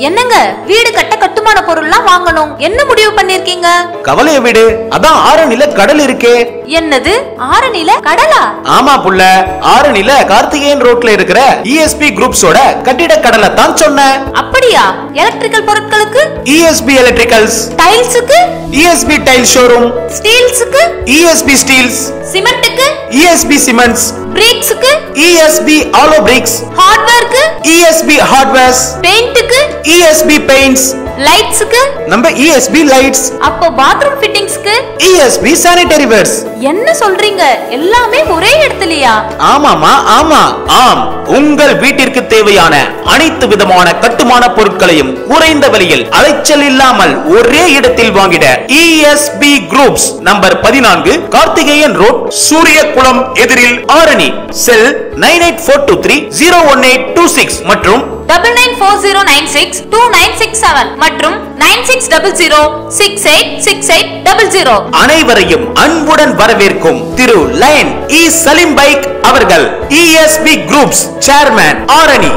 என்னங்க? வீடு கட்ட கட்டுமான பொருள்லாம் வாங்கணும். என்ன முடிவு பண்ணிருக்கீங்க? கவலைய விடு. அதான் ஆரணில கடல் இருக்கே. என்னது? ஆரணில கடலா? ஆமா புள்ள. ஆரணில கார்த்திகேயன் ரோட்ல இருக்கிற இஎஸ்பி குரூப்ஸோட கட்டிட கடலை தான் சொன்னேன். அப்படியா? எலக்ட்ரிக்கல் பொருட்களுக்கு? இஎஸ்பி எலக்ட்ரிக்கல்ஸ் டைல்ஸுக்கு இஎஸ்பி டைல் ஷோரூம் ஸ்டீல்ஸுக்கு இஎஸ்பி ஸ்டீல்ஸ் சிமெண்ட்டுக்கு இஎஸ்பி சிமெண்ட்ஸ் பிரேக்ஸுக்கு இஎஸ்பி ஆலோ பிரிக்ஸ் ஹார்ட்வேர்க்கு இஎஸ்பி ஹார்ட்வேர்ஸ் பெயிண்ட்டுக்கு இஎஸ்பி பெயிண்ட்ஸ் லைட்ஸுக்கு நம்ம இஎஸ்பி லைட்ஸ் அப்போ பாத்ரூம் ஃபிட்டிங்ஸ்க்கு இஎஸ்பி சானிட்டரி வேர்ஸ் என்ன சொல்றீங்க? எல்லாமே ஒரே இடத்துலயா? ஆமாமா ஆமா. ஆம் உங்கள் வீட்டிற்கு தேவையான அனைத்து விதமான கட்டுமான பொருட்களையும் குறைந்த விலையில் அலைச்சல் இல்லாமல் ஒரே இடத்தில் வாங்கிட இஎஸ்பி குரூப்ஸ் நம்பர் பதினான்கு கார்த்திகேயன் ரோட் சூரியகுளம் எதிரில் Arani cell nine eight four two three zero one eight two six மற்றும் double nine four zero nine six two nine six seven மற்றும் nine six double zero six eight six eight double zero அனைவரையும் அன்புடன் வரவேற்கும் திரு line E Salim Baig அவர்கள் ESP groups chairman Arani.